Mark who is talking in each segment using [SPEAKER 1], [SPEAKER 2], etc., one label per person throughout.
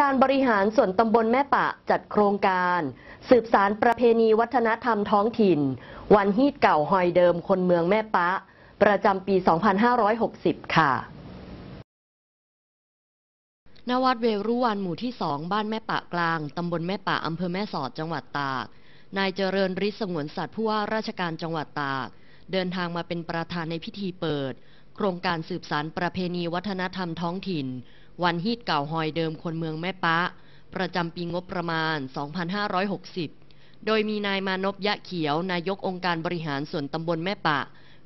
[SPEAKER 1] การบริหารส่วนตำบลแม่ปะจัดโครงการ สืบสารประเพณีวัฒนธรรมท้องถิ่น วันฮีตเก่าหอยเดิมคนเมืองแม่ปะ ประจำปี 2560 ค่ะณวัดเวรุวันหมู่ที่สองบ้านแม่ปะกลาง ตำบลแม่ปะอำเภอแม่สอดจังหวัดตาก นายเจริญฤทธิ์สงวนสัตว์ผู้ว่าราชการจังหวัดตาก เดินทางมาเป็นประธานในพิธีเปิด โครงการสืบสารประเพณีวัฒนธรรมท้องถิ่น วันฮีตเก่าหอยเดิมคนเมืองแม่ปะ ประจำปีงบประมาณ 2560 โดยมีนายมานพยะเขียวนายกองค์การบริหารส่วนตำบลแม่ปะ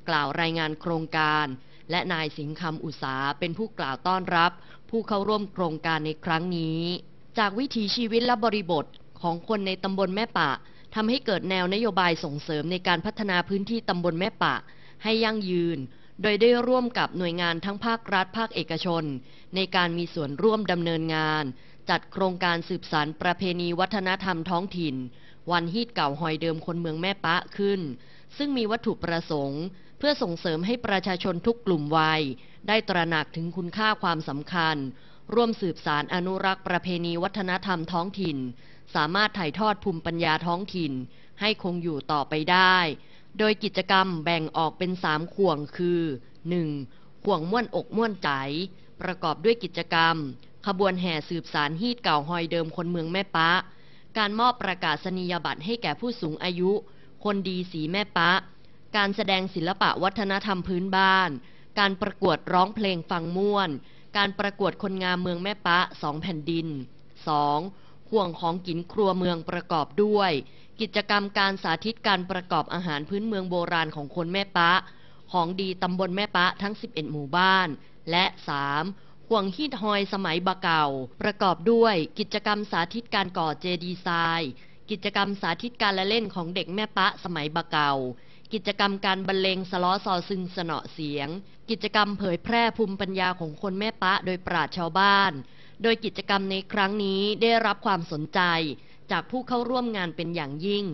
[SPEAKER 1] กล่าวรายงานโครงการ และนายสิงห์คำอุตสาเป็นผู้กล่าวต้อนรับ ผู้เข้าร่วมโครงการในครั้งนี้ จากวิถีชีวิตและบริบทของคนในตำบลแม่ปะทำให้เกิดแนวนโยบายส่งเสริมในการพัฒนาพื้นที่ตำบลแม่ปะ ให้ยั่งยืน โดยได้ร่วมกับหน่วยงานทั้งภาครัฐภาคเอกชน ในการมีส่วนร่วมดำเนินงาน จัดโครงการสืบสารประเพณีวัฒนธรรมท้องถิ่น วันฮีตเก่าหอยเดิมคนเมืองแม่ปะขึ้น ซึ่งมีวัตถุประสงค์ เพื่อส่งเสริมให้ประชาชนทุกกลุ่มวัย ได้ตระหนักถึงคุณค่าความสำคัญ ร่วมสืบสารอนุรักษ์ประเพณีวัฒนธรรมท้องถิ่น สามารถถ่ายทอดภูมิปัญญาท้องถิ่น ให้คงอยู่ต่อไปได้ โดยกิจกรรมแบ่งออกเป็นสามข่วงคือ 1. ข่วงม่วนอกม่วนใจ ประกอบด้วยกิจกรรม ขบวนแห่สืบสารฮีตเก่าหอยเดิมคนเมืองแม่ปะ การมอบประกาศนียบัตรให้แก่ผู้สูงอายุ คนดีสีแม่ปะ การแสดงศิลปะวัฒนธรรมพื้นบ้าน การประกวดร้องเพลงฟังม่วน การประกวดคนงามเมืองแม่ปะสองแผ่นดิน 2. ห่วงของกินครัวเมืองประกอบด้วย กิจกรรมการสาธิตการประกอบอาหารพื้นเมืองโบราณของคนแม่ปะ ของดีตำบลแม่ปะทั้ง 11 หมู่บ้าน และ 3. ห่วงฮีดฮอยสมัยบะเก่า ประกอบด้วย กิจกรรมสาธิตการก่อเจดีย์ทรายกิจกรรมสาธิตการละเล่นของเด็กแม่ปะสมัยบะเก่า กิจกรรมการบรรเลงสล้อซอซึงสนอเสียง กิจกรรมเผยแพร่ภูมิปัญญาของคนแม่ปะโดยปราชชาวบ้าน โดยกิจกรรมในครั้งนี้ได้รับความสนใจจากผู้เข้าร่วมงานเป็นอย่างยิ่ง